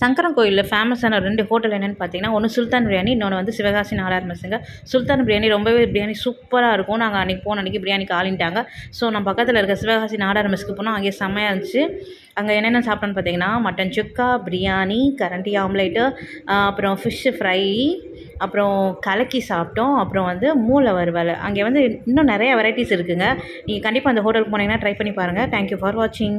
சங்கரன் கோயிலில் ஃபேமஸான ரெண்டு ஹோட்டல் என்னென்னு பார்த்தீங்கன்னா ஒன்று சுல்தான் பிரியாணி இன்னொன்று வந்து சிவகாசி நாடார் மெஸ்ஸுங்க. சுல்தான் பிரியாணி ரொம்பவே பிரியாணி சூப்பராக இருக்கும். நாங்கள் அன்றைக்கி போன அன்றைக்கி பிரியாணி காலின்ட்டாங்க. ஸோ நம்ம பக்கத்தில் இருக்க சிவகாசி நாடார் போனால் அங்கே செம்மையாக இருந்துச்சு. அங்கே என்னென்ன சாப்பிட்டோன்னு பார்த்தீங்கன்னா மட்டன் சுக்கா பிரியாணி கரண்டி ஆம்லேட்டு அப்புறம் ஃபிஷ்ஷு ஃப்ரை அப்புறம் கலக்கி சாப்பிட்டோம். அப்புறம் வந்து மூளை வறுவல். அங்கே வந்து இன்னும் நிறைய வெரைட்டிஸ் இருக்குங்க. நீங்கள் கண்டிப்பாக அந்த ஹோட்டலுக்கு போனீங்கன்னா ட்ரை பண்ணி பாருங்கள் தேங்க்யூ ஃபார் வாட்சிங்